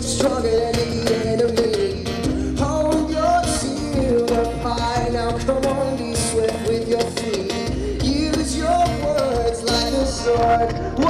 stronger than the enemy. Hold your. Now come on, be swift with your feet. Use your words like a sword.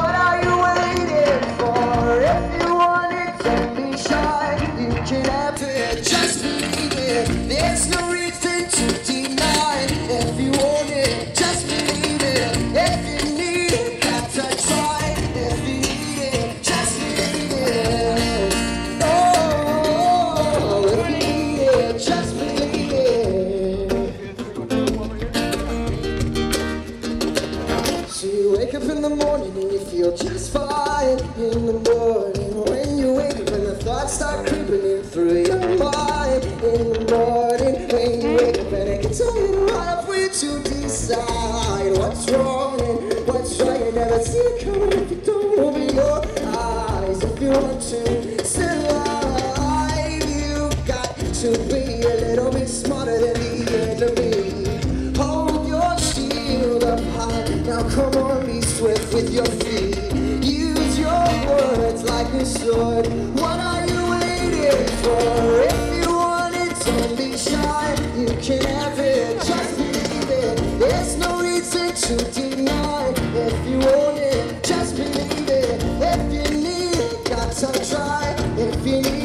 Wake up in the morning and you feel just fine in the morning. When you wake up and the thoughts start creeping in through your mind in the morning. When you wake up and it gets a little hard for you to decide what's wrong and what's right. You never see it coming if you don't open your eyes. If you want to survive, you got to be with your feet. Use your words like a sword. What are you waiting for? If you want it, don't be shy. You can have it, just believe it. There's no reason to deny. If you want it, just believe it. If you need it, got to try. If you need